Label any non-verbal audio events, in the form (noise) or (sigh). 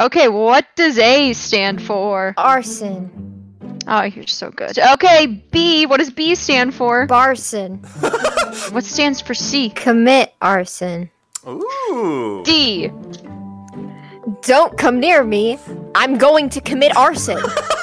Okay, what does A stand for? Arson. Oh, you're so good. Okay, B. What does B stand for? Barson. (laughs) What stands for C? Commit arson. Ooh. D. Don't come near me. I'm going to commit arson. (laughs)